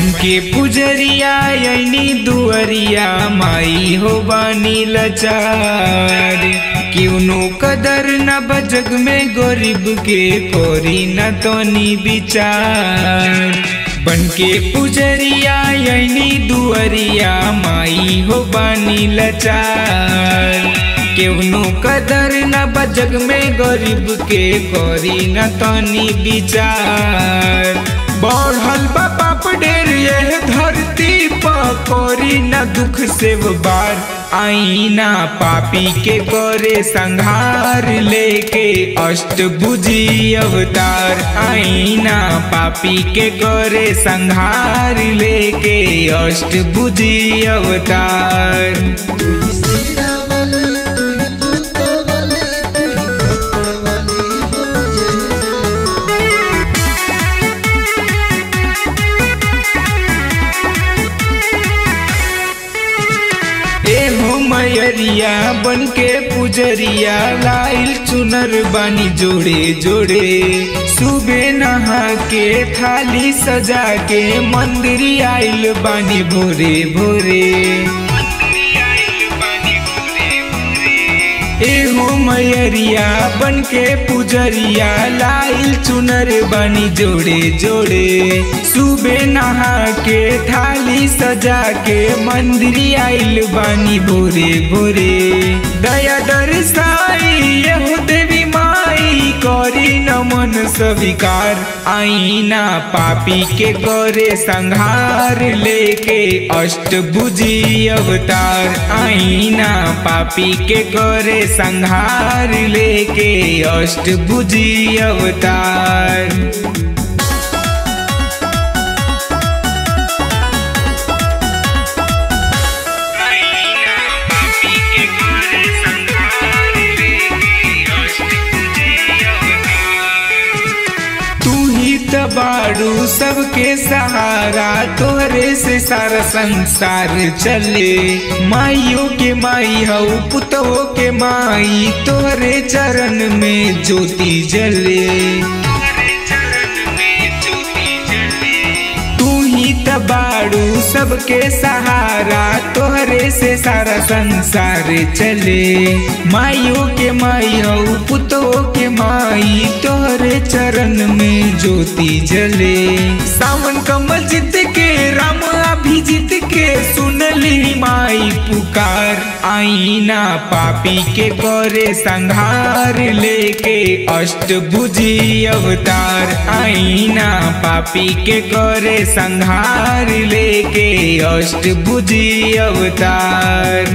बन के पुजरिया यनी दुअरिया, माई हो बानी लचार। क्यों कदर न बजग में गरीब के कोरी न तोनी विचार बन के पुजरिया यनी दुअरिया, माई हो बानी लचार। केवनो कदर न बजग में गरीब के करी न तनी विचार बढ़ल बाप ढेर यह धरती पकड़ी न दुख से बार। आईना पापी के करे संहार लेके अष्ट बुझी अवतार। आईना पापी के करे संहार लेके अष्ट बुझी अवतार। मयरिया बन के पुजरिया, लाइल चुनर बानी जोड़े जोड़े। सुबह नहा के थाली सजा के मंदिर आइल बानी भोरे भोरे। एहो मयरिया बन के पुजरिया, लाइल चुनर बनी जोड़े जोड़े। सुबह नहा के थाली सजा के मंदिर आइल बानी भोरे भोरे। दया दरसाई नमन स्वीकार? आईना पापी के करे संहार लेके अष्ट बुझी अवतार। आईना पापी के करे संहार लेके अष्ट बुझी अवतार बाड़ू सबके सहारा तोरे से सारा संसार चले। माइयों के माई हऊ पुतों के माई तोरे चरण में ज्योति जले। सबके सहारा, तोहरे से सारा संसार चले। माइयों के माई पुतों के माई, तोहरे चरण में ज्योति जले। सावन कमल जीत के, राम अभिजीत के सुनली माई पुकार। आईना पापी के करे संहार लेके अष्ट बुझी अवतार। आईना पापी के करे संहार लेके अष्ट बुझी अवतार।